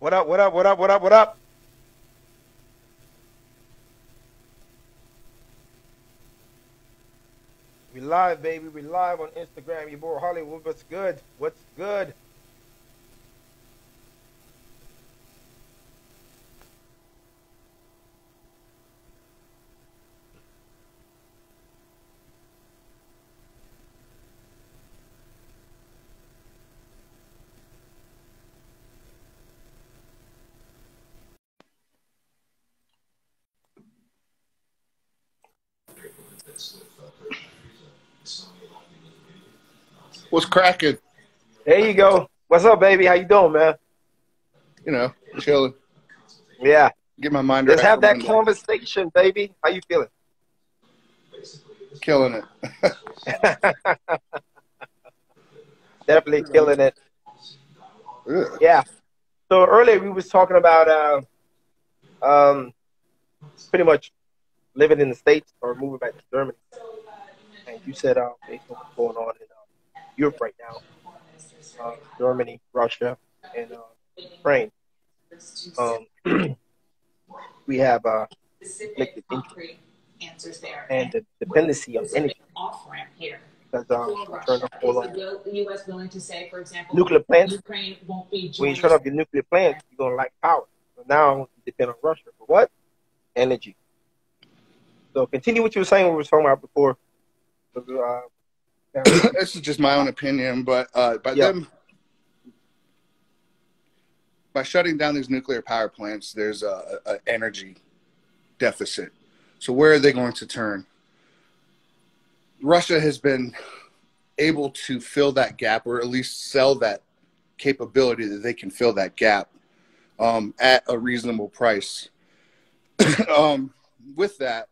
What up? What up? What up? What up? What up? We live, baby. We live on Instagram. Your boy Hollywood. What's good? What's good? Cracking? There you go. What's up, baby? How you doing, man? You know, chilling. Yeah. Get my mind Let's right. have that conversation, baby. How you feeling? Killing it. Definitely killing it. Ugh. Yeah. So earlier we was talking about uh, um, pretty much living in the states or moving back to Germany, and you said uh, based on what's going on in Europe right now, uh, Germany, Russia, and uh, Ukraine, um, we have uh, answers there. and the dependency on energy because um, turn U.S. willing to say, for example, nuclear plants. Ukraine won't be When you turn off your nuclear plants, you're gonna lack power. So now you depend on Russia for what? Energy. So continue what you were saying. What we were talking about before. Uh, this is just my own opinion, but uh, by Yeah. them by shutting down these nuclear power plants, there's a, a energy deficit. So where are they going to turn? Russia has been able to fill that gap, or at least sell that capability that they can fill that gap um, at a reasonable price. um, with that,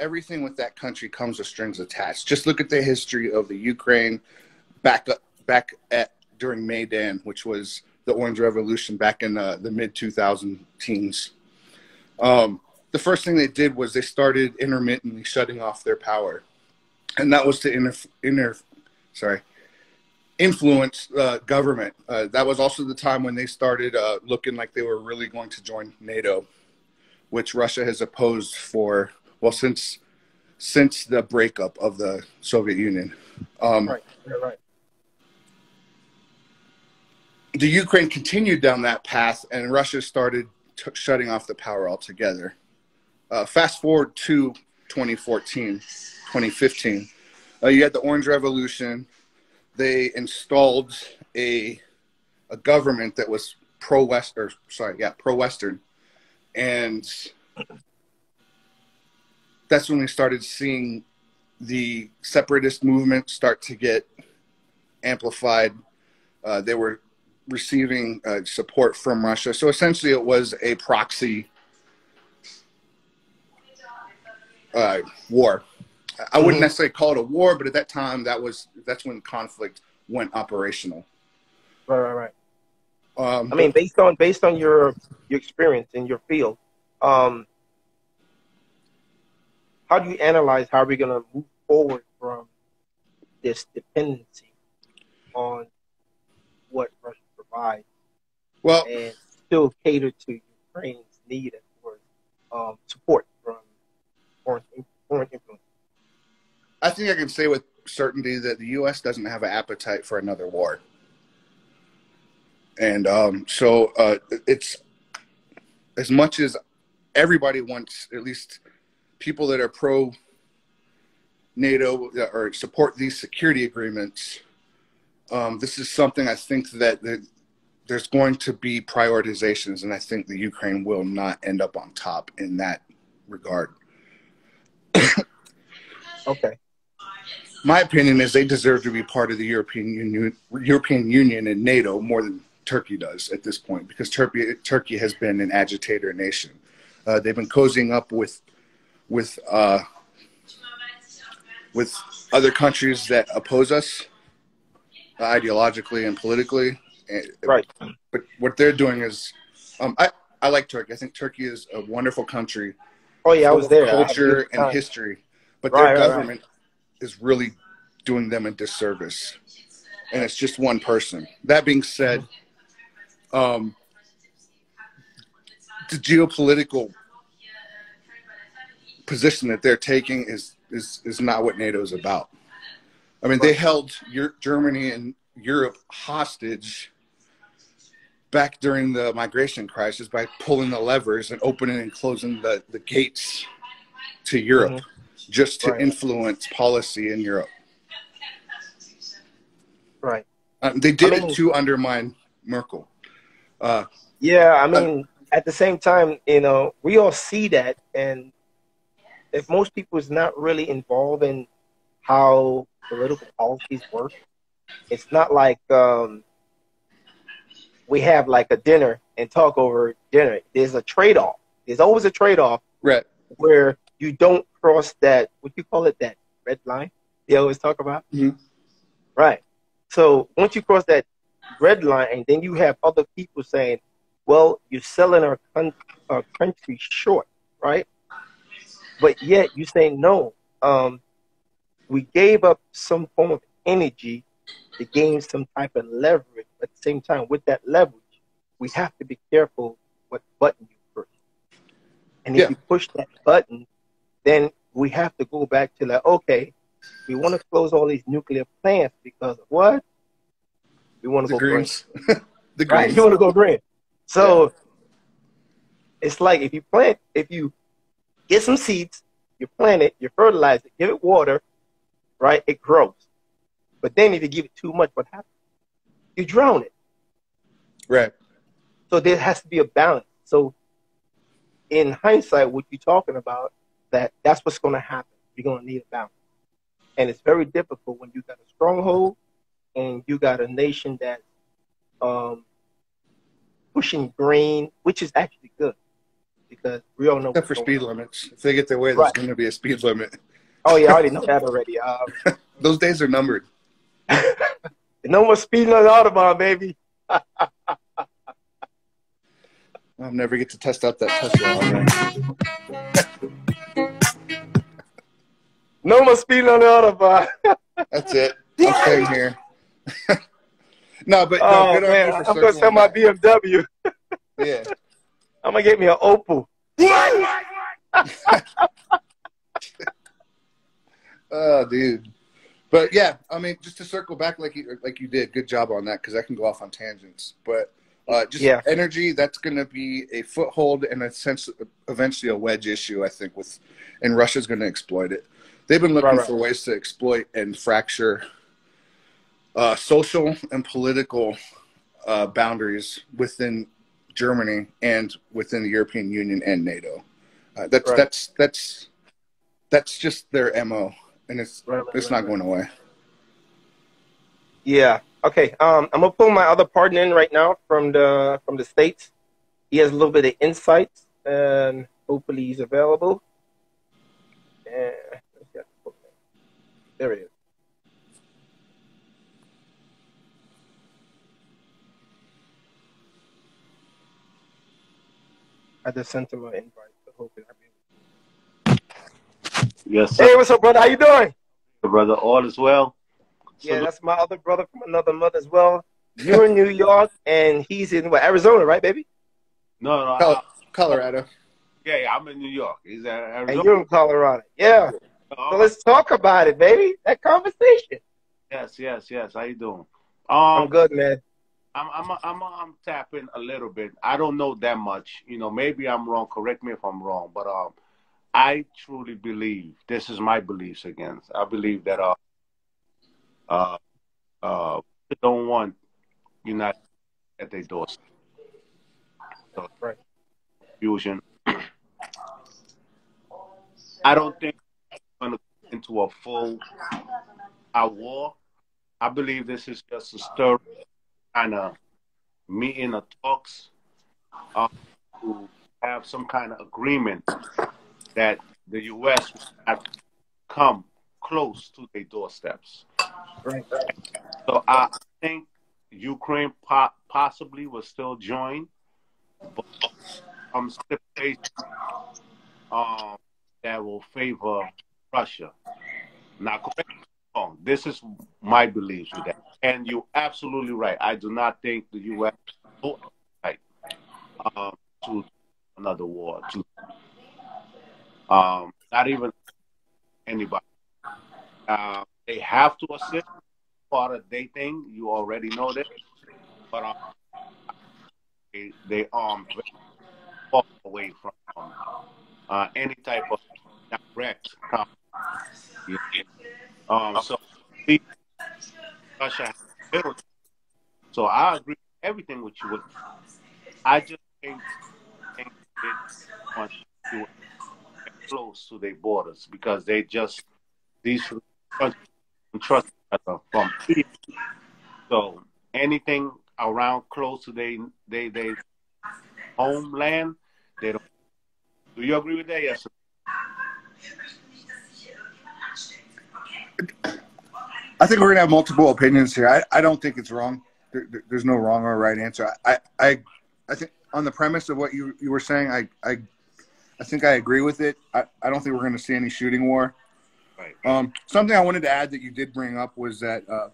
everything with that country comes with strings attached. Just look at the history of the Ukraine back up, back at during Maidan, which was the Orange Revolution back in uh, the mid 2000 teens. Um, the first thing they did was they started intermittently shutting off their power, and that was to inter, inter sorry, influence uh, government. Uh, that was also the time when they started uh, looking like they were really going to join NATO, which Russia has opposed for well since since the breakup of the Soviet Union. Um, right, right, right. the Ukraine continued down that path, and Russia started t- shutting off the power altogether. Uh, fast forward to 2014, 2015, uh, you had the Orange Revolution. They installed a a government that was pro West or sorry, yeah, pro Western, and that's when we started seeing the separatist movement start to get amplified. Uh, they were receiving uh, support from Russia. So essentially, it was a proxy uh, war. I wouldn't Mhm. necessarily call it a war, but at that time, that was that's when conflict went operational. right, right, right. Um, I mean, based on based on your your experience in your field, um, how do you analyze how we're gonna move forward from this dependency on what Russia provides well, and still cater to Ukraine's need for um, support from foreign foreign influence? I think I can say with certainty that the U.S. doesn't have an appetite for another war, and um, so uh, it's as much as everybody wants, at least people that are pro NATO or support these security agreements. Um, this is something I think that, that there's going to be prioritizations, and I think the Ukraine will not end up on top in that regard. Okay. my opinion is they deserve to be part of the European Union, European Union and NATO more than Turkey does at this point because Turkey Turkey has been an agitator nation. Uh, they've been cozying up with with uh, with other countries that oppose us uh, ideologically and politically. Right. But what they're doing is, um, I I like Turkey. I think Turkey is a wonderful country Oh yeah, I was there. Culture and time. history, but Right, their right, right. government is really doing them a disservice, and it's just one person. That being said, um, the geopolitical position that they're taking is is is not what NATO is about. I mean, they held your, Germany and Europe hostage back during the migration crisis by pulling the levers and opening and closing the, the gates to Europe Mm-hmm. just to Right. influence policy in Europe. Right. Um, they did I mean- it to undermine Merkel. Uh, Yeah, I mean, at the same time, you know, we all see that, and if most people is not really involved in how political policies work, it's not like um, we have like a dinner and talk over dinner. There's a trade-off. There's always a trade-off right. where you don't cross that. What you call it? That red line they always talk about. Mhm. Right. So once you cross that red line, and then you have other people saying, "Well, you're selling our, con- our country short," right? But yet you say no. Um, we gave up some form of energy to gain some type of leverage. At the same time, with that leverage, we have to be careful what button you push. And if Yeah. you push that button, then we have to go back to like, okay, we want to close all these nuclear plants because of what? We want to The go green. The Right? Greens. You want to go green. So it's like if you plant, if you get some seeds, you plant it, you fertilize it, give it water, right? It grows. But then if you give it too much, what happens? You drown it. Right. So there has to be a balance. So in hindsight, what you're talking about, that that's what's going to happen. You're going to need a balance. And it's very difficult when you got a stronghold and you got a nation that's um, pushing green, which is actually good because we all know. Except for speed on. limits. If they get their way, there's Right. going to be a speed limit. Oh yeah, I already know that already. Um, Those days are numbered. no more speeding on the autobahn, baby. I'll never get to test out that Tesla. No more speeding on the autobahn. That's it. I'm staying here. no, but no, oh man, I'm gonna sell my. BMW. Yeah. I'm gonna get me an Opel. What? Oh, dude. But yeah, I mean, just to circle back, like you like you did, good job on that because I can go off on tangents. But uh, just Yeah. energy, that's going to be a foothold and a sense, eventually a wedge issue. I think with, and Russia's going to exploit it. They've been looking Right, right. for ways to exploit and fracture uh, social and political uh, boundaries within Germany and within the European Union and NATO. Uh, that's Right. that's that's that's just their mo, and it's Right, right, it's not going away. Yeah. Okay. Um, I'm gonna pull my other partner in right now from the from the states. He has a little bit of insight, and hopefully he's available. And there he is. I just sent him an invite. So hopefully I'll be Yes, sir, Hey, what's up, brother? How you doing? brother. All is well. Yeah, Salute. that's my other brother from another mother as well. You're in New York, and he's in what, Arizona, right, baby? No, no. Col- I, Colorado. yeah, yeah, I'm in New York. He's at And you're in Colorado. Yeah. Oh, So let's talk about it, baby. That conversation. yes, yes, yes. How you doing? I'm Um, good, man. I'm, I'm, I'm, I'm tapping a little bit. I don't know that much. You know, maybe I'm wrong. Correct me if I'm wrong. But um, I truly believe this is my beliefs again. I believe that uh, uh, uh, don't want United at their doorstep. So, Right. Fusion. I don't think going to into a full a war. I believe this is just a stir kind of meeting or talks uh, to have some kind of agreement that the U.S. will have come close to their doorsteps. Right. So I think Ukraine po- possibly will still join, but um, stipulations um, that will favor Russia. Now, correct me wrong. This is my beliefs with that. And you're absolutely right. I do not think the U.S. right um, to another war. Um, not even anybody. Uh, they have to assist part of their thing. You already know this, but um, they they far away from um, uh, any type of direct conflict. Um, so So I agree with everything with you. I just think, think close to their borders because they just these countries trust from. So anything around close to they they they homeland, they don't. Do you agree with that? Yes. sir? I think we're gonna have multiple opinions here. I, I don't think it's wrong. There, there- there's no wrong or right answer. I, I I think on the premise of what you, you were saying, I, I I think I agree with it. I, I don't think we're gonna see any shooting war. Right. Um, something I wanted to add that you did bring up was that uh,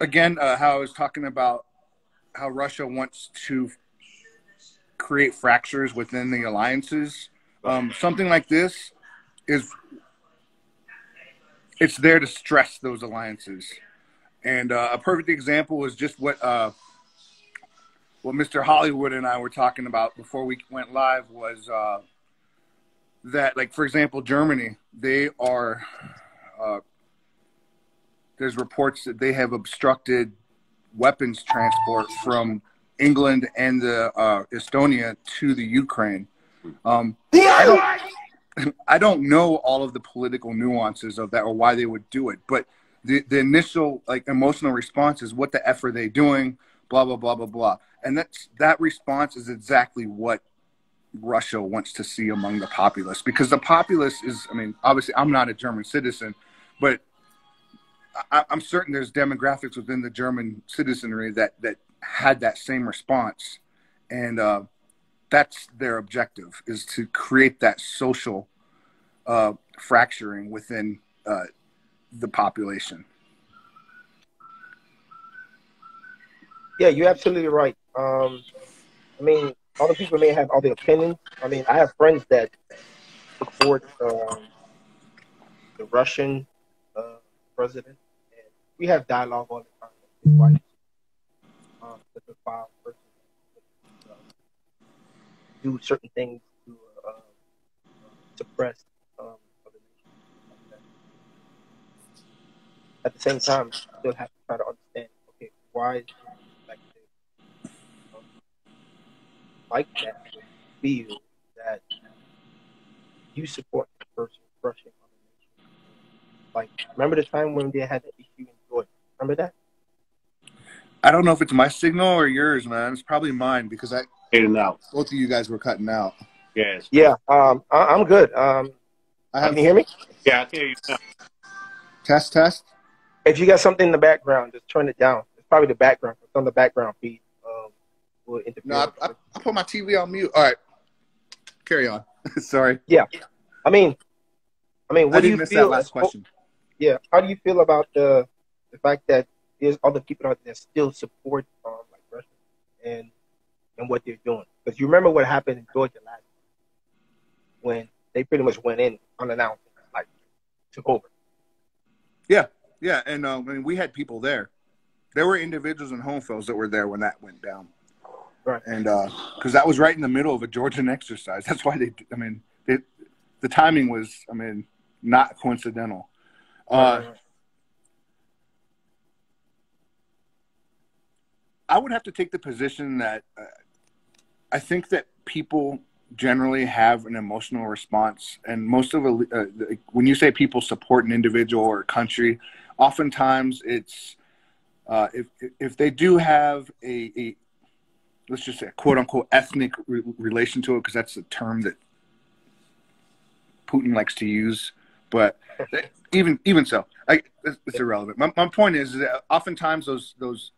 again uh, how I was talking about how Russia wants to create fractures within the alliances. Um, something like this is it's there to stress those alliances. And uh, a perfect example is just what uh, what Mr. Hollywood and I were talking about before we went live was uh, that, like for example, Germany, they are uh, there's reports that they have obstructed weapons transport from England and the uh, Estonia to the Ukraine. Um, I don't, I don't know all of the political nuances of that or why they would do it, but the, the initial like emotional response is what the f are they doing? Blah blah blah blah blah, and that's that response is exactly what Russia wants to see among the populace because the populace is. I mean, obviously, I'm not a German citizen, but I, I'm certain there's demographics within the German citizenry that that had that same response, and uh, that's their objective is to create that social uh, fracturing within uh, the population. Yeah, you're absolutely right. Um, I mean, other people may have other opinions. I mean, I have friends that support um, the Russian uh, president, and we have dialogue all the time. Um, such a foul person, uh, do certain things to uh, suppress um, other nations. At the same time, you still have to try to understand. Okay, why is like this? Um, like that feel that you support the person crushing other nations. Like, remember the time when they had the issue in Georgia? Remember that? I don't know if it's my signal or yours, man. It's probably mine because I Fading out. both of you guys were cutting out. Yes. Yeah, um, I, I'm good. Um, I can have you hear me? Yeah, I can hear you now. test test. If you got something in the background, just turn it down. It's probably the background. It's on the background feed. Um, will interfere. No, I, I, I put my TV on mute. All right, carry on. Sorry, Yeah. I mean, I mean, I what do didn't you miss feel? that last as- question. Yeah, how do you feel about the the fact that there's other people out there that still support um like Russia and and what they're doing? Because you remember what happened in Georgia last year when they pretty much went in unannounced, like took over. Yeah, yeah, and um, I mean, we had people there. There were individuals in Hohenfels that were there when that went down. Right. And because that was right in the middle of a Georgian exercise. That's why they. I mean, it, the timing was. I mean, not coincidental. Uh, I would have to take the position that uh, I think that people generally have an emotional response, and most of a, uh, when you say people support an individual or a country, oftentimes it's uh, if if they do have a, a let's just say quote unquote ethnic re- relation to it, because that's the term that Putin likes to use, but even even so, I, it's, it's irrelevant. My, my point is that oftentimes those those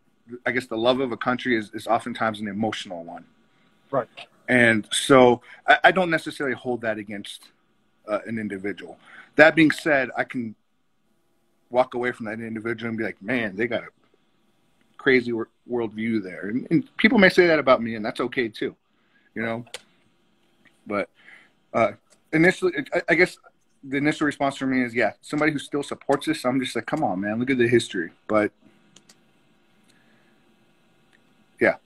I guess the love of a country is, is oftentimes an emotional one. Right. And so I, I don't necessarily hold that against uh, an individual. That being said, I can walk away from that individual and be like, man, they got a crazy wor- worldview there. And, and people may say that about me, and that's okay too. You know, But uh, initially, I, I guess the initial response for me is yeah, somebody who still supports this. I'm just like, come on, man, look at the history. But yeah,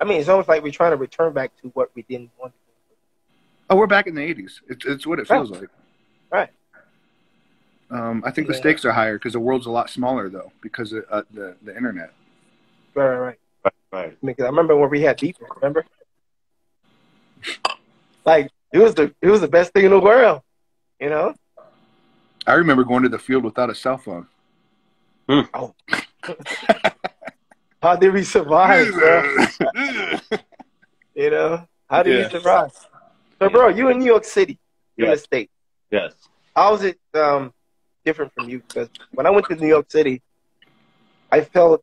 I mean, it's almost like we're trying to return back to what we didn't want. oh, we're back in the '80s. It's it's what it feels like. Right. Um, I think the stakes are higher because the world's a lot smaller though because of uh, the the internet. Right, right, right. Right, right. I, mean, 'cause I remember when we had beeper. Remember? Like it was the it was the best thing in the world. You know? I remember going to the field without a cell phone. Oh. How did we survive, bro? You know? How did Yeah. we survive? So, bro, you in New York City, you're in the state. Yes. How is it um, different from you? Because when I went to New York City, I felt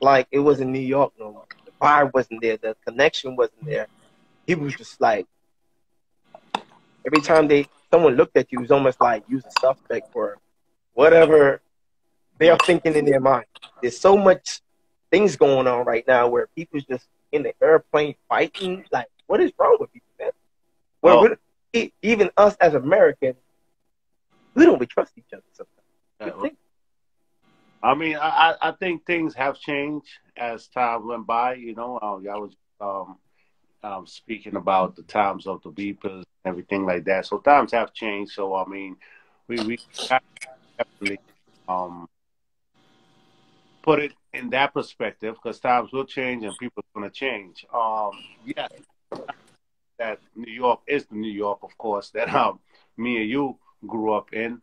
like it wasn't New York no more. The vibe wasn't there. The connection wasn't there. People was just like every time they someone looked at you, it was almost like you was a suspect for whatever they are thinking in their mind. There's so much things going on right now where people's just in the airplane fighting. Like, what is wrong with people, man? Well, Oh. e- even us as Americans, we don't we trust each other sometimes. I mean, I, I I think things have changed as time went by. You know, um, I was um, um, speaking about the times of the beepers and everything like that. So times have changed. So I mean, we we definitely um, put it in that perspective because times will change and people are going to change. Um, yes, that New York is the New York, of course, that um, me and you grew up in.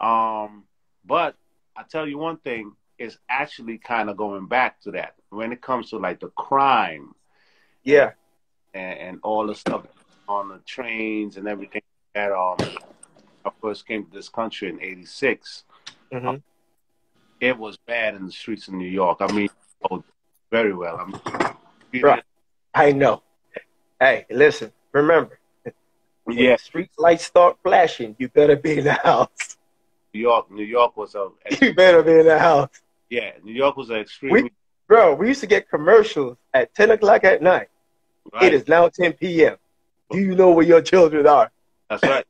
Um, but I tell you one thing, it's actually kind of going back to that when it comes to like the crime Yeah, and, and all the stuff on the trains and everything that um I first came to this country in '86. hmm It was bad in the streets of New York. I mean, oh, very well. I mean, Right. I know. Hey, listen, remember, when yeah, street lights start flashing, you better be in the house. New York. New York was a You better be in the house. yeah. New York was an extremely Bro, we used to get commercials at 10 o'clock at night. right. It is now 10 p.m. Do you know where your children are? That's right.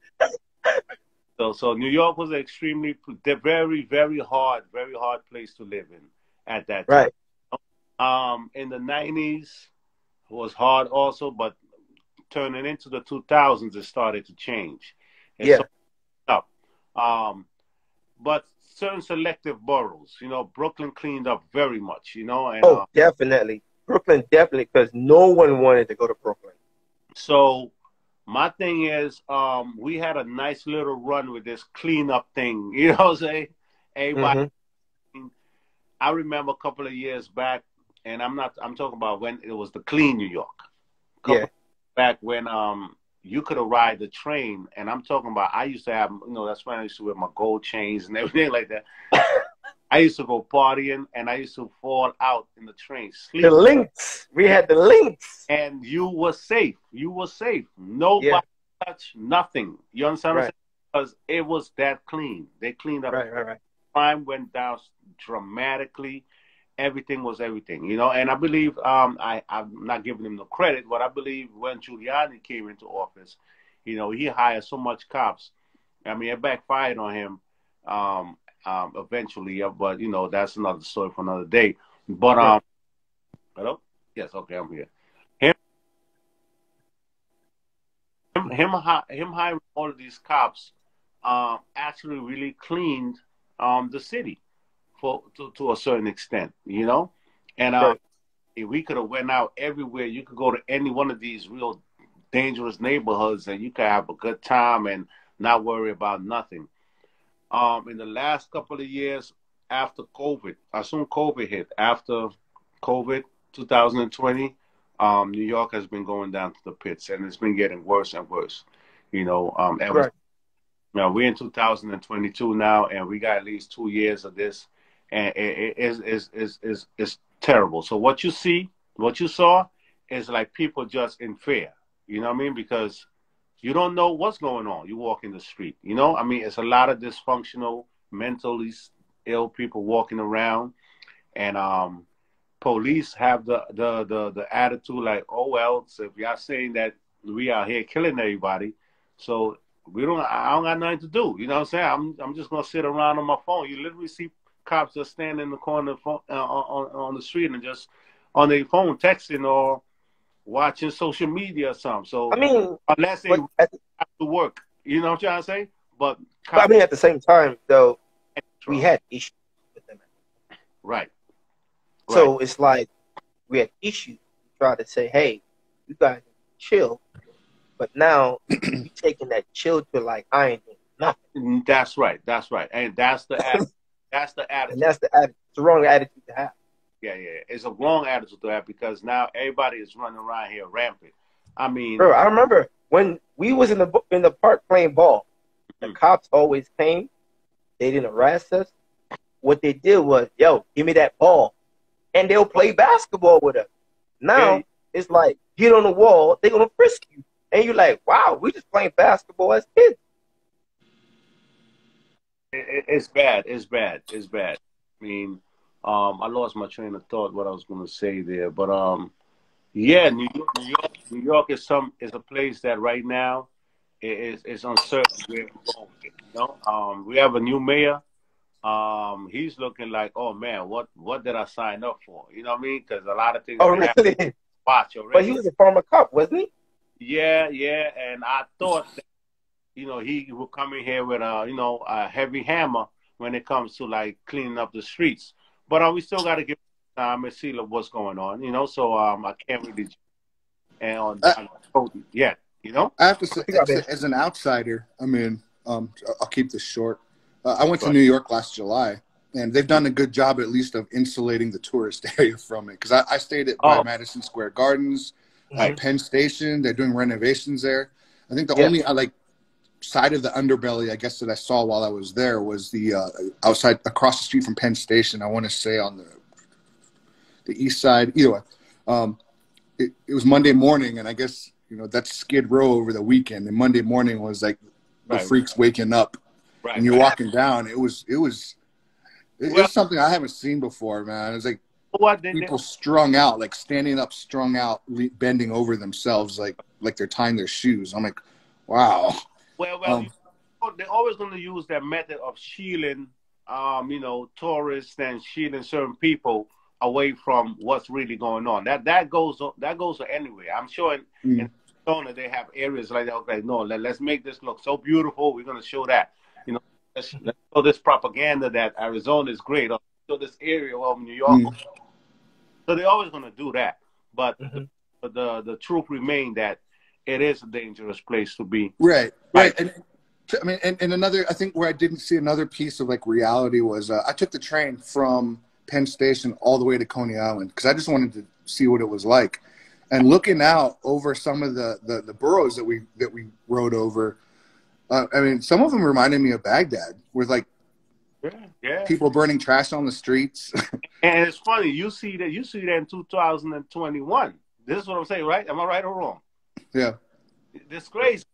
So, so New York was an extremely, very, very hard, very hard place to live in at that time. Right. Um, in the nineties was hard also, but turning into the two thousands, it started to change. And Yeah. so- up. Um, but certain selective boroughs, you know, Brooklyn cleaned up very much, you know, and Oh, uh, definitely. Brooklyn, definitely, because no one wanted to go to Brooklyn. So my thing is, um, we had a nice little run with this cleanup thing. You know what I'm saying? Everybody, Mhm. I remember a couple of years back, and I'm not. I'm talking about when it was the clean New York. Yeah. Back when um you could have ride the train, and I'm talking about. I used to have, you know, that's when I used to wear my gold chains and everything like that. I used to go partying, and I used to fall out in the train, sleep The links. We had the links. and you were safe. You were safe. Nobody Yeah. touched nothing. You understand what I'm Right. saying? Because it was that clean. They cleaned up. Right, right, right. Crime went down dramatically. Everything was everything, you know. And I believe um, I I'm not giving him the credit, but I believe when Giuliani came into office, you know, he hired so much cops. I mean, it backfired on him um, um, eventually, uh, but you know, that's another story for another day. But um, hello, yes, okay, I'm here. Him, him, him, hi- him hiring all of these cops um, actually really cleaned um, the city for to, to a certain extent, you know. And um, Right. if we could have went out everywhere, you could go to any one of these real dangerous neighborhoods, and you could have a good time and not worry about nothing. Um, in the last couple of years after COVID, as soon COVID hit, after COVID 2020, um, New York has been going down to the pits, and it's been getting worse and worse. You know, um, ever Right. now we're in 2022 now, and we got at least two years of this, and it it is is is is is terrible. So what you see, what you saw, is like people just in fear. You know what I mean? Because you don't know what's going on. You walk in the street. You know, I mean, it's a lot of dysfunctional, mentally ill people walking around, and um, police have the the the the attitude like, oh well, so if y'all saying that we out here killing everybody. So we don't. I don't got nothing to do. You know what I'm saying? I'm I'm just gonna sit around on my phone. You literally see cops just standing in the corner uh, on on the street and just on their phone texting or watching social media or something. So I mean, unless they but have to work, you know what I'm trying to say? But but I mean, at the same time, though, we had issues with them. right. So it's like we had issues. We try to say, hey, you guys chill, but now you taking that chill to like I ain't doing nothing, That's right. That's right. And that's the that's the and attitude. that's the attitude. It's the wrong attitude to have. Yeah, yeah. It's a wrong attitude to have because now everybody is running around here rampant. I mean, Bro, I remember when we was in the in the park playing ball. The Mhm. cops always came. They didn't arrest us. What they did was, yo, give me that ball, and they'll play basketball with us. Now Yeah. it's like get on the wall, they're gonna frisk you, and you're like, wow, we just playing basketball as kids. it, it- it's bad. It's bad. It's bad. I mean, um, I lost my train of thought. What I was going to say there, but um, yeah, New York, New York, New York is some is a place that right now is is uncertain where we're going. You know, um, we have a new mayor. Um, he's looking like, oh man, what what did I sign up for? You know what I mean? Because a lot of things Oh, really? Watch but he was a former cop, wasn't he? Yeah, yeah, and I thought that, you know, he would come in here with a, you know, a heavy hammer when it comes to like cleaning up the streets. But uh, we still got to give time and see what's going on, you know. So um, I can't really and on, Uh, yet, you know. I have to say, as, man. as an outsider, I mean, um, I'll keep this short. Uh, I went to New York last July, and they've done a good job, at least, of insulating the tourist area from it. Because I, I stayed at Oh. Madison Square Gardens, uh, Mhm. Penn Station. They're doing renovations there. I think the Yeah. only uh, like side of the underbelly, I guess, that I saw while I was there was the uh, outside across the street from Penn Station. I want to say on the the east side. Either way, um, it, it was Monday morning, and I guess you know that's Skid Row over the weekend. And Monday morning was like the Right. freaks waking up, Right. and you're walking down. It was it was it, Well- was something I haven't seen before, man. It was like What they, they, people strung out, like standing up, strung out, bending over themselves, like like they're tying their shoes. I'm like, wow. Well, well, Um, they're always going to use that method of shielding, um, you know, tourists and shielding certain people away from what's really going on. That that goes that goes anyway. I'm sure in, Mm. in Arizona they have areas like that. Okay, no, let, let's make this look so beautiful. We're going to show that. You know, let's, let's show this propaganda that Arizona is great. Or show this area of New York. Mm. So they're always going to do that. But Mhm. but the the truth remains that it is a dangerous place to be. Right, Right. And I mean, and, and another, I think where I didn't see another piece of like reality was uh, I took the train from Penn Station all the way to Coney Island because I just wanted to see what it was like. And looking out over some of the, the, the boroughs that we that we rode over, uh, I mean, some of them reminded me of Baghdad, with like Yeah, yeah. people burning trash on the streets. And it's funny, you see that you see that in 2021. This is what I'm saying, right? Am I right or wrong? Yeah, That's crazy.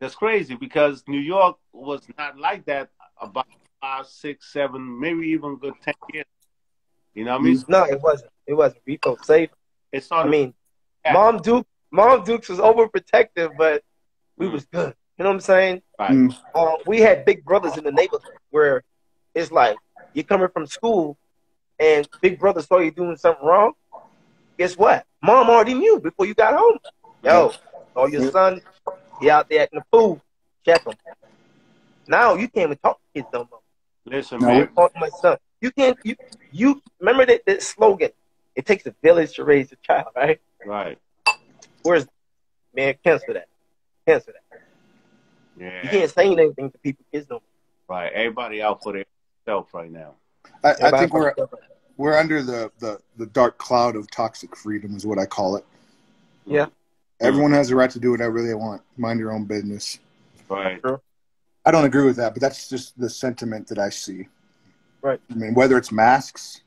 That's crazy because New York was not like that about five, six, seven, maybe even good ten years. You know what I mean? No, it wasn't. It wasn't. We felt safe. It's I on. mean, Mom Duke, Mom Dukes was overprotective, but we was good. You know what I'm saying? right. Mm. Uh, we had big brothers in the neighborhood where it's like you're coming from school and big brother saw you doing something wrong. Guess what? Mom already knew before you got home. Yo, oh your son, he out there acting a fool. Check him. Now you can't even talk to kids no more. Listen, No, man. Talk to my son. You can't. You you remember that, that slogan? It takes a village to raise a child, right? Right. Where's man? Cancel that. Cancel that. Yeah. You can't say anything to people kids no more. Right. Everybody out for themselves right now. I, I think we're fucked we're under the, the the dark cloud of toxic freedom, is what I call it. Yeah. Everyone has the right to do whatever they want. Mind your own business. Right. I don't agree with that, but that's just the sentiment that I see. Right. I mean, whether it's masks,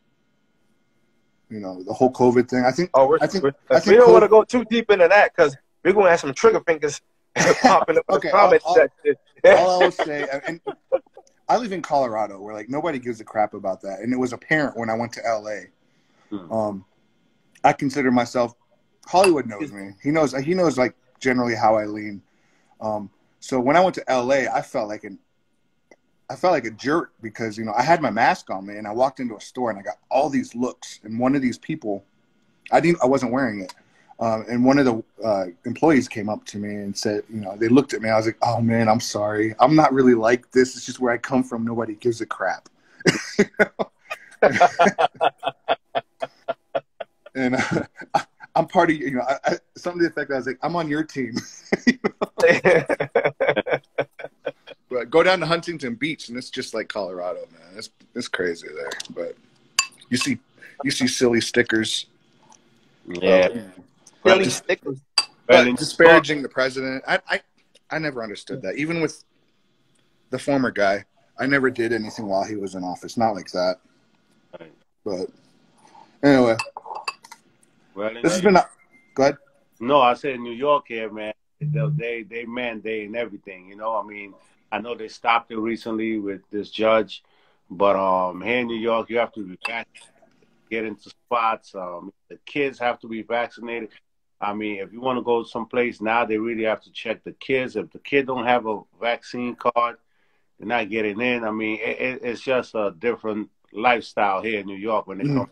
you know, the whole COVID thing. I think Oh, we're, I think- we're, I we don't Col- want to go too deep into that because we're going to have some trigger fingers popping up in Okay, the comment I'll- section. all I will say, and I live in Colorado, where like nobody gives a crap about that, and it was apparent when I went to LA. Hmm. Um, I consider myself. Hollywood knows me. He knows. He knows like generally how I lean. Um, so when I went to LA, I felt like an I felt like a jerk because you know I had my mask on me and I walked into a store and I got all these looks and one of these people, I didn't I wasn't wearing it, um, and one of the uh, employees came up to me and said you know they looked at me I was like oh man I'm sorry I'm not really like this it's just where I come from nobody gives a crap, and uh, I'm part of you know I, I, something to the effect I was like I'm on your team. But go down to Huntington Beach, and it's just like Colorado, man. It's it's crazy there. But you see, you see silly stickers, Yeah. uh, Silly just- stickers. But disparaging the president. I, I I never understood that. Even with the former guy, I never did anything while he was in office. Not like that. But anyway, well, this has been. A, go ahead. No, I said New York here, man. They they, they mandate and everything. You know, I mean, I know they stopped it recently with this judge, but um, here in New York, you have to be back, get into spots. Um, the kids have to be vaccinated. I mean, if you want to go someplace now, they really have to check the kids. If the kid don't have a vaccine card, they're not getting in. I mean, it, it, it's just a different lifestyle here in New York when it Mhm. comes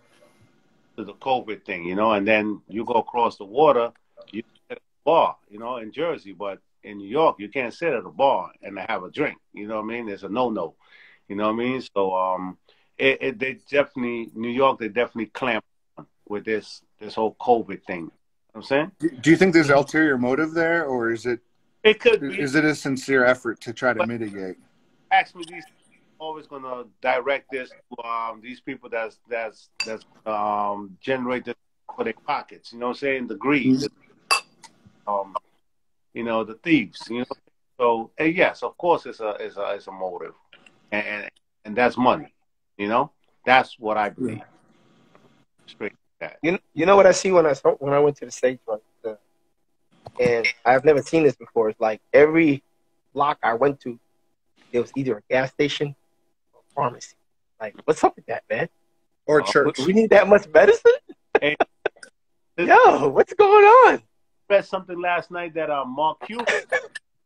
to the COVID thing, you know. And then you go across the water, you sit at a bar, you know, in Jersey, but in New York, you can't sit at a bar and have a drink. You know what I mean? There's a no-no. You know what I mean? So, um, it, it they definitely New York, they definitely clamp on with this this whole COVID thing. You know what I'm saying Do- you think there's ulterior motive there, or is it it could be. is it a sincere effort to try to mitigate? ask me these always gonna direct this to um, these people that's that's that's um, generate this for their pockets. You know what I'm saying? The greed, the, um, you know, the thieves. You know, so and yes, of course, it's a it's a it's a motive, and and, and that's money. You know, that's what I believe. Straight that. You you know what I see when I saw- when I went to the states, right? Uh, and I've never seen this before. It's like every block I went to, there was either a gas station or a pharmacy. Like, what's up with that, man? Or Uh, church? We need that much medicine? Hey. Yo, what's going on? read something last night that uh, Mark Cuban,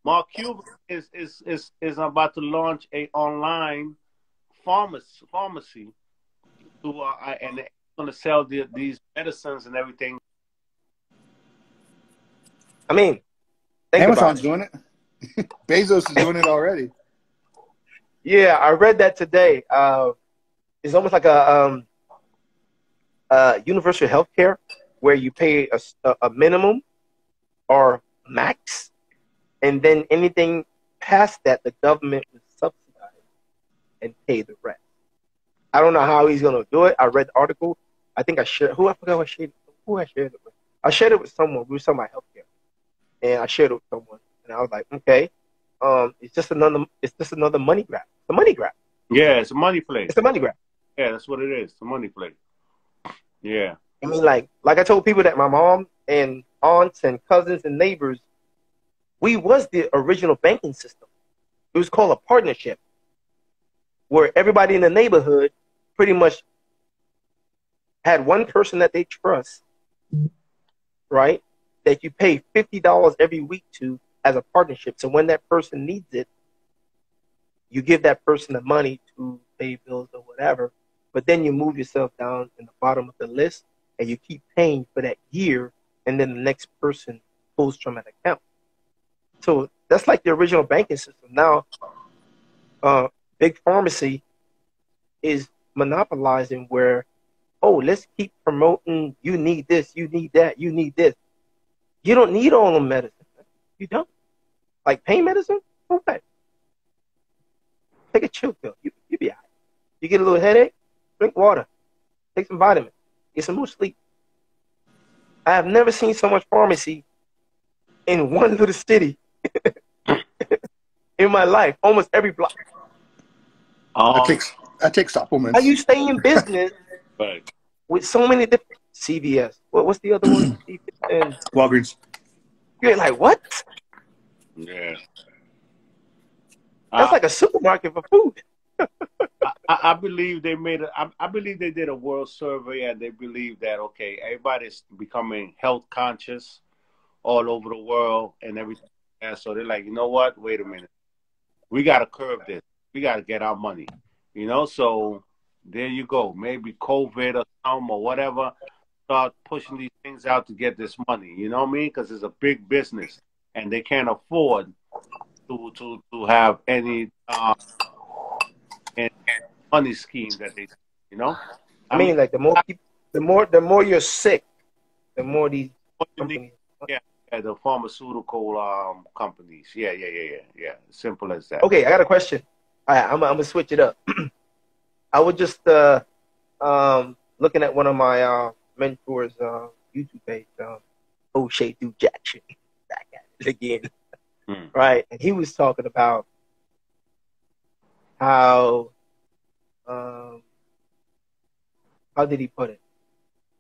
Mark Cuban is, is is is about to launch a online pharmacy pharmacy to uh, I- and going to sell the, these medicines and everything. I mean, think Amazon's about it. doing it. Bezos is doing it already. Yeah, I read that today. Uh, it's almost like a um, uh, universal health care where you pay a, a minimum or max, and then anything past that, the government will subsidize and pay the rest. I don't know how he's going to do it. I read the article. I think I shared, who I forgot who I shared, who I shared it with. I shared it with someone. We were talking about healthcare. And I shared it with someone. And I was like, okay, um, it's just another, it's just another money grab. It's a money grab. Yeah, it's a money play. It's a money grab. Yeah, that's what it is. It's a money play. Yeah. I mean, like, like I told people that my mom and aunts and cousins and neighbors, we was the original banking system. It was called a partnership, where everybody in the neighborhood pretty much had one person that they trust, right? That you pay fifty dollars every week to as a partnership. So when that person needs it, you give that person the money to pay bills or whatever. But then you move yourself down in the bottom of the list and you keep paying for that year, and then the next person pulls from an account. So that's like the original banking system. Now, uh, big pharmacy is monopolizing where, oh, let's keep promoting. You need this, you need that, you need this. You don't need all the medicine. You don't. Like pain medicine, okay. Take a chill pill. You you be alright. You get a little headache, drink water, take some vitamins, get some more sleep. I have never seen so much pharmacy in one little city in my life. Almost every block. I Um, take I take supplements. How you stay in business but with so many different CVS? What, what's the other one? And Walgreens. you're like, what? Yeah. That's I- like a supermarket for food. I, I believe they made a. I, I believe they did a world survey and they believe that okay, everybody's becoming health conscious, all over the world and everything. And so they're like, you know what? Wait a minute. We got to curb this. We got to get our money. You know, so there you go. Maybe COVID or something or whatever. Start pushing these things out to get this money. You know what I mean? Because it's a big business and they can't afford to to to have any uh, any money scheme that they, you know. I mean, like the more people, the more the more you're sick, the more these companies. yeah, the pharmaceutical um companies. Yeah, yeah, yeah, yeah, yeah. Simple as that. Okay, I got a question. All right, I'm, I'm gonna switch it up. I was just uh, um, looking at one of my uh, mentors' uh, YouTube page, um, O'Shea Do Jackson, back at it again, Hmm. right? And he was talking about how, um, how did he put it?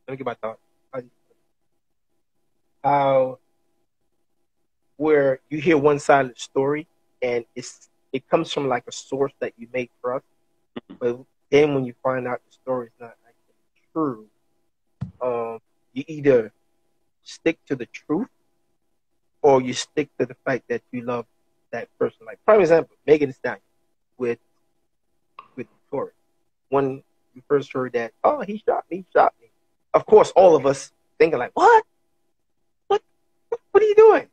Let me get my thought. How, did he put it? how where you hear one side of the story and it's it comes from like a source that you make trust, but then when you find out the story is not actually true, um, you either stick to the truth or you stick to the fact that you love that person. Like prime example, Megan Thee Stallion with with Victoria. When you first heard that, oh he shot me, he shot me. Of course, all of us thinking like, what? What? What are you doing?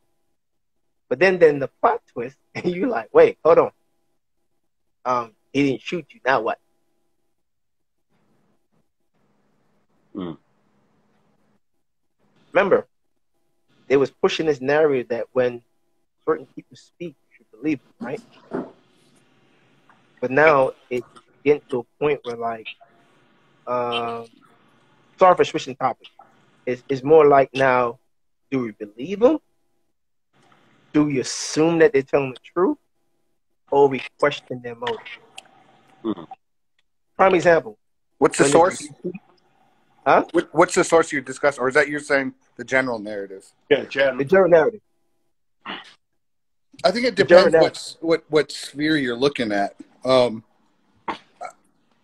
But then, then the plot twist, and you're like, wait, hold on. Um, he didn't shoot you. Now what? Hmm. Remember, they was pushing this narrative that when certain people speak, you should believe them, right? But now it's getting to a point where, like, um, sorry for switching topics. It's, it's more like now, do we believe them? Do we assume that they're telling the truth? Or we question their motive? Mhm. Prime example. What's the source? Huh? What, what's the source you discuss, or is that you're saying the general narrative? Yeah, Jen. The general narrative. I think it depends general what what what sphere you're looking at. Um,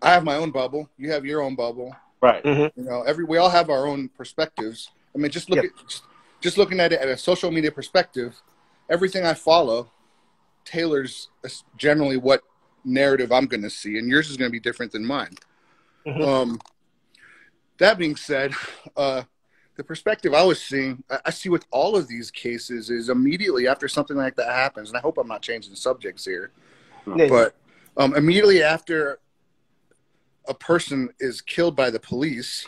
I have my own bubble. You have your own bubble. Right. You know, every we all have our own perspectives. I mean, just look Yep. at just, just looking at it at a social media perspective. Everything I follow tailors generally what narrative I'm going to see, and yours is going to be different than mine. Mhm. Um, that being said, uh, the perspective I was seeing, I, I see with all of these cases is immediately after something like that happens, and I hope I'm not changing subjects here, Yeah, but um, immediately after a person is killed by the police,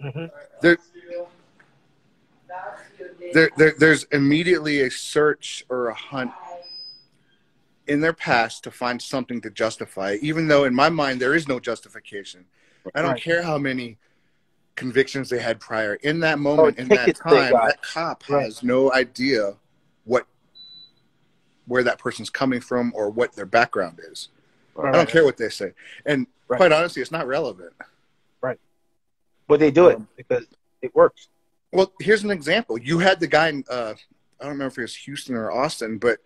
mhm. there, there, there, there's immediately a search or a hunt in their past to find something to justify, it, even though in my mind there is no justification. I don't Right. care how many convictions they had prior. In that moment, in that time, that cop Right. has no idea what where that person's coming from or what their background is. I don't care what they say. And Right. quite honestly, it's not relevant. Right. But they do it Um, because it works. Well, here's an example. You had the guy in, uh, I don't remember if it was Houston or Austin, but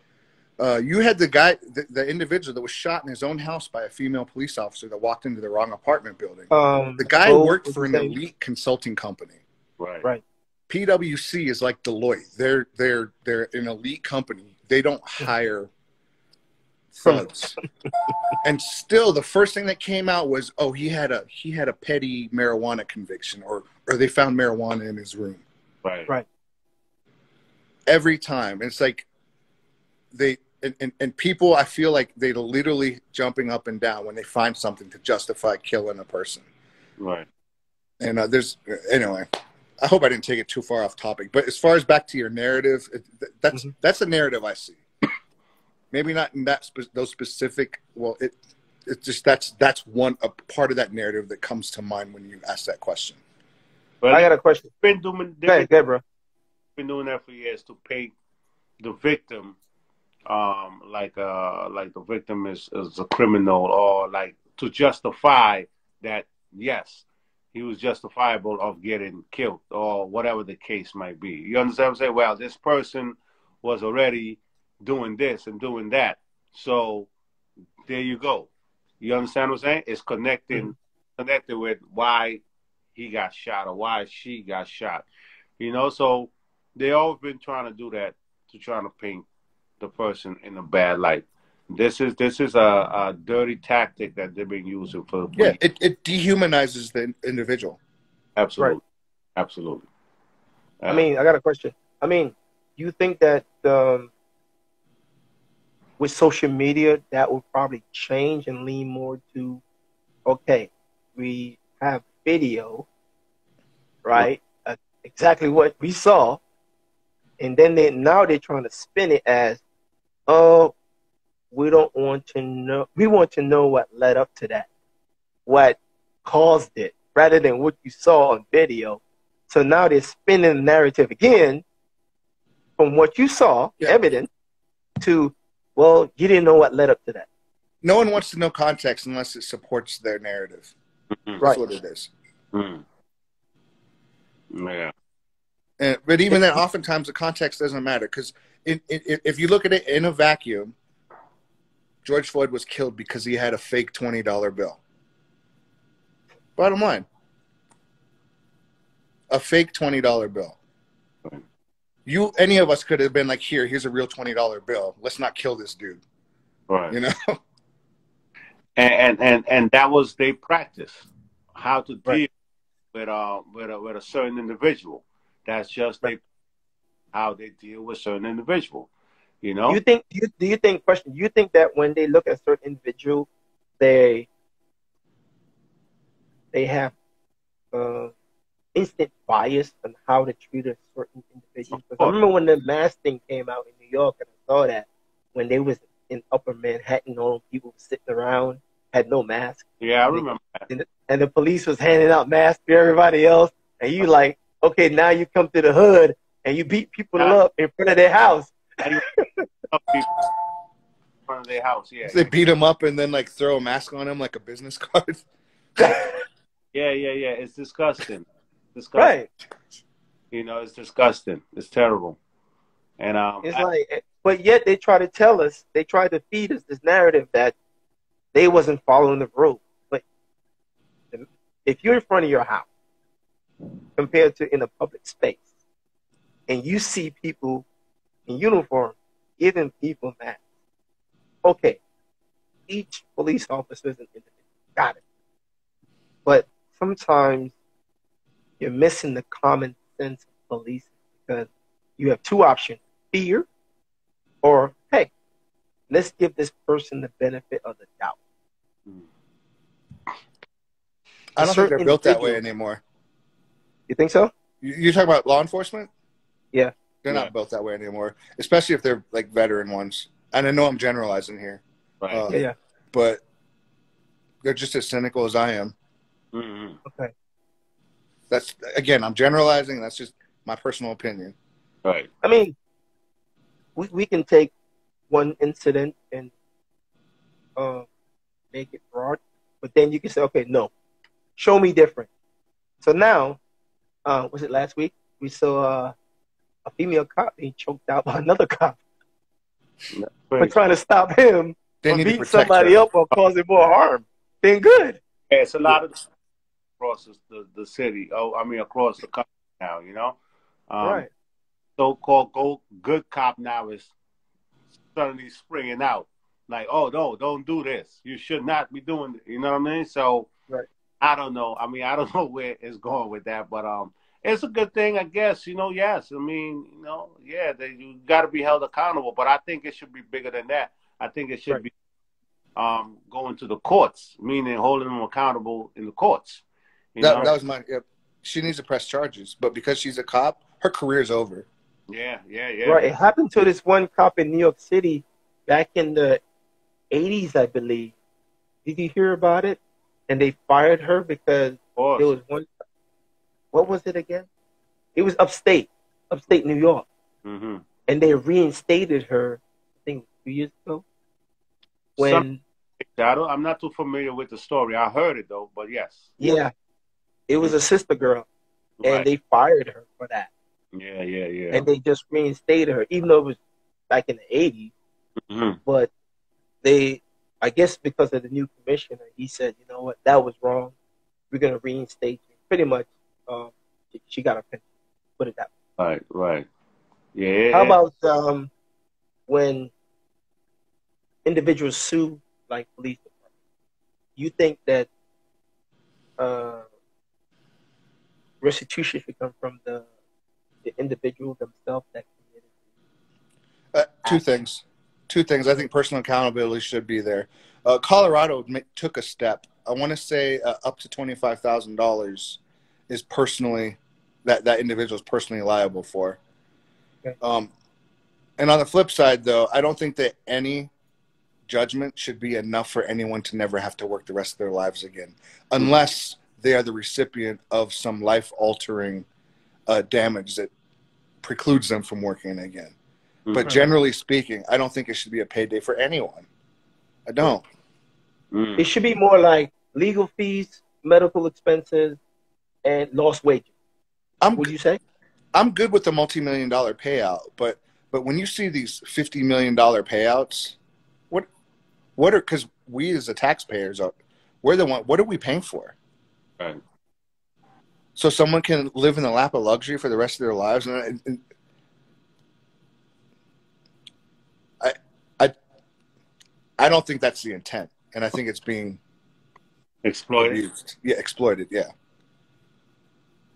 uh, you had the guy, the, the individual that was shot in his own house by a female police officer that walked into the wrong apartment building. Um, The guy Bo, worked for an name? elite consulting company. Right. Right. PwC is like Deloitte. They're they're they're an elite company. They don't hire thugs. and still, the first thing that came out was, oh, he had a he had a petty marijuana conviction, or or they found marijuana in his room. Right. Right. every time. It's like they and, and, and people I feel like they're literally jumping up and down when they find something to justify killing a person. Right. And uh, there's anyway. I hope I didn't take it too far off topic, but as far as back to your narrative, it, th- that's Mhm. that's a narrative I see. Maybe not in that spe- those specific. Well, it it's just that's that's one a part of that narrative that comes to mind when you ask that question. But I got a question. they've been doing Go ahead, they've go ahead, bro. been doing that for years to pay the victim, um, like uh, like the victim is is a criminal, or like to justify that yes, he was justifiable of getting killed, or whatever the case might be. You understand what I'm saying? Well, this person was already doing this and doing that, so there you go. You understand what I'm saying? It's connecting connected with why he got shot or why she got shot. You know, so they always been trying to do that to try to paint the person in a bad light. This is this is a, a dirty tactic that they've been using for Yeah, it, it dehumanizes the individual. absolutely, absolutely. I mean, I got a question. I mean, you think that um, with social media that will probably change and lean more to, okay, we have video, right? Uh, exactly what we saw, and then they now they're trying to spin it as, oh, we don't want to know. We want to know what led up to that, what caused it, rather than what you saw on video. So now they're spinning the narrative again from what you saw, Yeah. evidence, to, well, you didn't know what led up to that. No one wants to know context unless it supports their narrative. Mhm. Right. That's what it is. Mm. Yeah. And, but even then, oftentimes the context doesn't matter because if you look at it in a vacuum, George Floyd was killed because he had a fake twenty dollar bill. Bottom line, a fake twenty dollar bill. You, any of us could have been like, "Here, here's a real twenty dollar bill. Let's not kill this dude." Right. You know? and and and, that was their practice how to deal Right. with uh with a, with a certain individual that's just they how they deal with certain individual you know you think? Do you, do you think? Question. Do you think that when they look at a certain individual, they they have uh, instant bias on how to treat a certain individual? Because I remember when the mask thing came out in New York, and I saw that when they was in Upper Manhattan, all people sitting around had no mask, yeah i remember that and the police was handing out masks to everybody else, and you like, okay, now you come to the hood and you beat people Yeah. up in front of their house. In front of their house yeah they beat them up and then like throw a mask on them like a business card. yeah yeah yeah it's disgusting disgusting Right. you know it's disgusting it's terrible and um It's I- like, but yet they try to tell us, they try to feed us this narrative that they wasn't following the rules. But if you're in front of your house, compared to in a public space, and you see people in uniform giving people masks, okay, each police officer is an individual, got it. But sometimes you're missing the common sense of policing because you have two options fear or hey let's give this person the benefit of the doubt I don't think they're built that way anymore. you think so You're talking about law enforcement? Yeah. They're Yeah. not built that way anymore, especially if they're like veteran ones. And I know I'm generalizing here, right Uh, yeah, yeah. but they're just as cynical as I am. Mhm. okay That's again, I'm generalizing. That's just my personal opinion. right i mean we, we can take one incident and uh, make it broad but then you can say okay no show me different so now uh, was it last week we saw uh, a female cop being choked out by another cop for trying to stop him They from beating somebody her. up or causing more harm been good Yeah, it's a lot of across the, the, the city. Oh, I mean across the country now. You know, um, right so-called go, good cop now is suddenly springing out. Like, oh no, don't do this. You should not be doing. It. You know what I mean? So, Right. I don't know. I mean, I don't know where it's going with that, but um, it's a good thing, I guess. You know, yes. I mean, you know, yeah, they, you got to be held accountable, but I think it should be bigger than that. I think it should Right. be um going to the courts, meaning holding them accountable in the courts. You That, know? that was my. Yep. She needs to press charges, but because she's a cop, her career's over. yeah, yeah, yeah. Right. It happened to this one cop in New York City back in the 80s, I believe. Did you hear about it? And they fired her because Of there was one. What was it again? It was upstate, upstate New York. hmm And they reinstated her, I think, two years ago. When, Some- I don't, I'm not too familiar with the story. I heard it though, but yes. yeah, it was a sister girl. And Right. they fired her for that. yeah, yeah, yeah. And they just reinstated her, even though it was back in the 80s. Mhm. but they, I guess, because of the new commissioner, he said, you know what, that was wrong. We're gonna reinstate you. Pretty much, um, she, she got a pension. Put it that way. Right, right. Yeah. How about um, when individuals sue like police department? You think that uh, restitution should come from the the individual themselves that committed? Uh, two things. Two things. I think personal accountability should be there. Uh, Colorado took a step. I want to say uh, up to twenty five thousand dollars is personally that that individual is personally liable for. Okay. Um, and on the flip side, though, I don't think that any judgment should be enough for anyone to never have to work the rest of their lives again, unless they are the recipient of some life altering uh, damage that precludes them from working again. But Mhm. generally speaking, I don't think it should be a payday for anyone. I don't. Mm. It should be more like legal fees, medical expenses, and lost weight. I'm Would you say? I'm good with the multi-million dollar payout, but but when you see these fifty million dollar payouts, what what are because we as the taxpayers are we're the one. What are we paying for? Right. So someone can live in the lap of luxury for the rest of their lives, and, and I I I don't think that's the intent, and I think it's being Exploited. abused. Yeah, exploited. Yeah.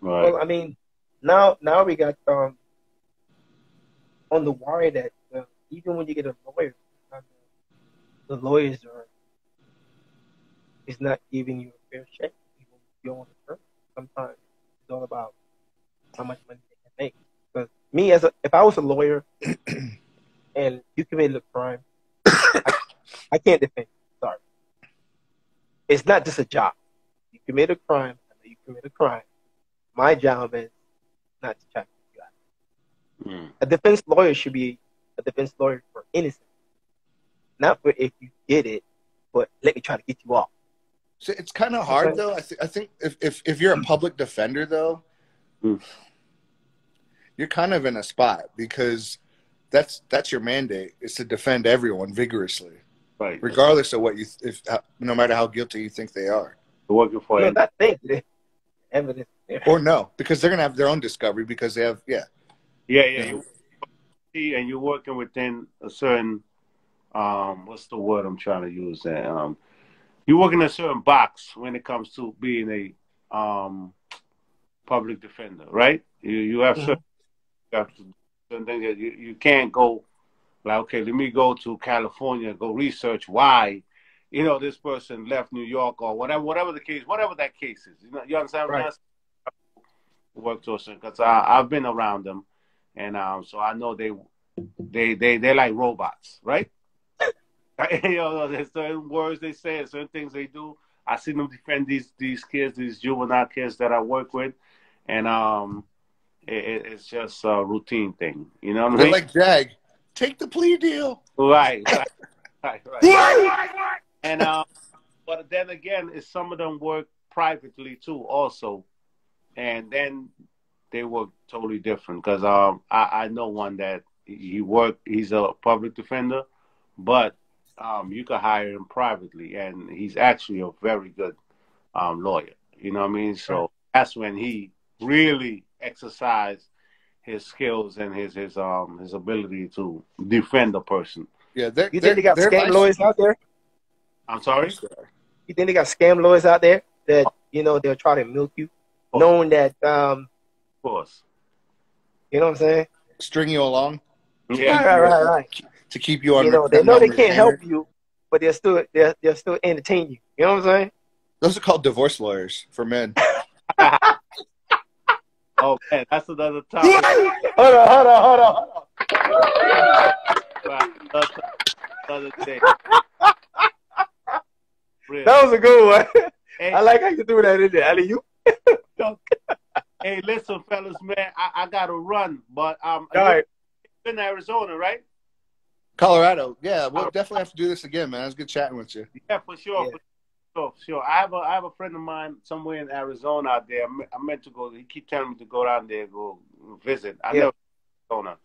Right. Well, I mean, now now we got um on the wire that uh, even when you get a lawyer, uh, the lawyers are is not giving you a fair shake. Even if you a firm. Sometimes it's all about how much money they can make. Because me, as a if I was a lawyer and you committed a crime, I, I can't defend you. Sorry, it's not just a job. You commit a crime. I know you commit a crime. My job is not to check you out. Mm. A defense lawyer should be a defense lawyer for innocence, not for if you did it, but let me try to get you off. So it's kind of hard Okay. though. I, th- I think if, if if you're a public defender though, Mm. you're kind of in a spot because that's that's your mandate is to defend everyone vigorously, Right. regardless of what you if uh, no matter how guilty you think they are, Working for You know, it. that thing, the evidence. there. or no, because they're gonna have their own discovery because they have yeah Yeah, yeah. You see, and you're working within a certain, um, what's the word I'm trying to use? There, um, you work in a certain box when it comes to being a um public defender, right? You you have Mhm. certain, you have to, certain things that you you can't go like okay, let me go to California, go research why. You know, this person left New York or whatever, whatever the case, whatever that case is. You know, you understand Right. Work to a because I've been around them, and um, so I know they, they, they, they're like robots, right? you know, there's certain words they say, and certain things they do. I see them defend these these kids, these juvenile kids that I work with, and um, it, it- it's just a routine thing. You know what I they're mean? like Jag, take the plea deal. Right, right, right, right. And um, but then again, is some of them work privately too, also, and then they work totally different. Because um, I, I know one that he work. He's a public defender, but um, you could hire him privately, and he's actually a very good um lawyer. You know what I mean? So that's when he really exercised his skills and his his um his ability to defend a person. Yeah, they're, You think they got they're scam lawyers out there? I'm sorry. You think they got scam lawyers out there that you know they'll try to milk you, knowing that um, Of course. you know what I'm saying? string you along Yeah. Right, right, right, right. to keep you on. You know they know they can't help you, but they'll still they're they'll still entertain you. You know what I'm saying? Those are called divorce lawyers for men. Oh man, that's another topic. Hold on, hold on, hold on, hold on. Right, another, another day. Real. That was a good one. Hey, I like how you threw that in there. Ali, you. hey, listen, fellas, man, I, I gotta run, but um, All right. in Arizona, right? Colorado, yeah, we'll definitely have to do this again, man. It was good chatting with you. Yeah, for sure. Yeah. For sure, sure. I have a I have a friend of mine somewhere in Arizona out there. I me- I meant to go. He keep telling me to go down there, go visit. I Yeah. never Arizona.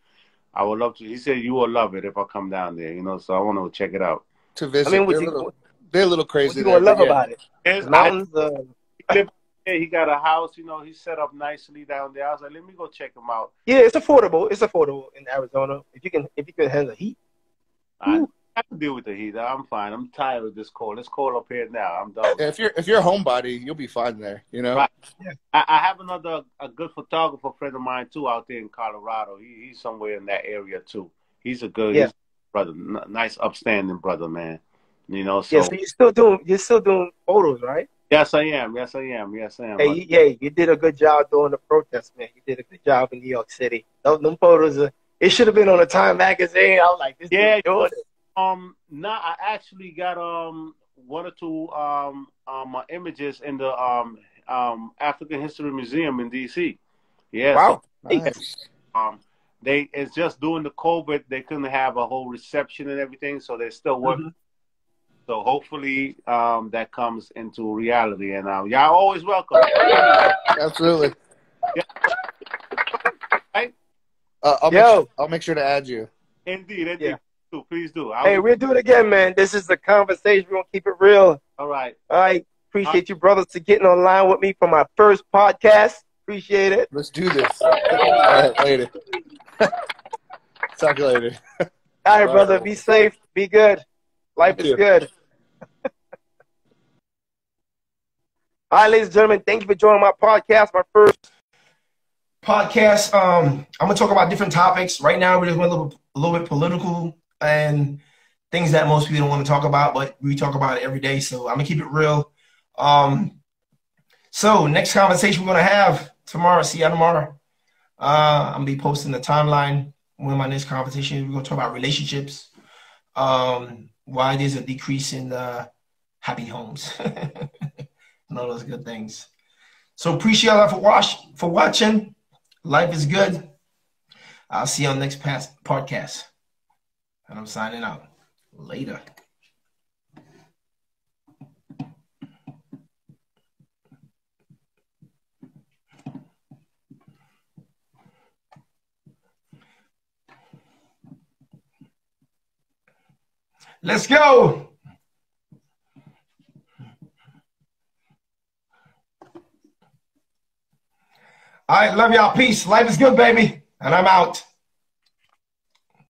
I would love to. He said you will love it if I come down there. You know, so I want to check it out. To visit, I mean, what they're, a little, crazy. what they're a little crazy. you gonna love yeah. about it? There's- mountains. Uh, Yeah, he got a house. You know, he's set up nicely down there. I was like, let me go check him out. Yeah, it's affordable. It's affordable in Arizona if you can if you can handle heat. I, I can deal with the heat. I'm fine. I'm tired of this cold. It's cold up here now. I'm done. Yeah, if you're if you're a homebody, you'll be fine there. You know. Right. I, I have another a good photographer friend of mine too out there in Colorado. He, he's somewhere in that area too. He's a good Yeah. he's a brother, N- nice upstanding brother, man. You know, so Yeah, so you're still doing you're still doing photos, right? yes, I am. Yes, I am. Yes, I am. Hey, you, yeah, you did a good job doing the protest, man. You did a good job in New York City. Those them photos, are, it should have been on a Time magazine. I was like, this Yeah, dude doing it. Um, no, I actually got um one or two um um uh, images in the um um African History Museum in D.C. Yeah, Wow. Nice. um, they it's just during the COVID they couldn't have a whole reception and everything, so they're still working. Mhm. So hopefully um that comes into reality, and um, y'all always welcome. Absolutely. Yeah. Right? Uh, I'll, make Yo. sure, I'll make sure to add you. Indeed, indeed. Yeah. Do, please do. Hey, will- we'll do it again, man. This is the conversation. We're gonna keep it real. all right. All right. Appreciate you, brothers, to getting online with me for my first podcast. Appreciate it. Let's do this. All right, later. Talk later. All right, Bye. brother. Be safe. Be good. Life You is too. good. All right, ladies and gentlemen, thank you for joining my podcast, my first podcast. Um, I'm gonna talk about different topics. Right now, we're just going a little, a little bit political and things that most people don't want to talk about, but we talk about it every day. So I'm gonna keep it real. Um, so next conversation we're gonna have tomorrow. See you tomorrow. Uh, I'm gonna be posting the timeline when my next conversation. We're gonna talk about relationships. Um, why there's a decrease in uh, happy homes. and all those good things. So appreciate y'all for watch for watching. Life is good. I'll see you on next past podcast. And I'm signing out. Later. Let's go. All right, love y'all. Peace. Life is good, baby. And I'm out.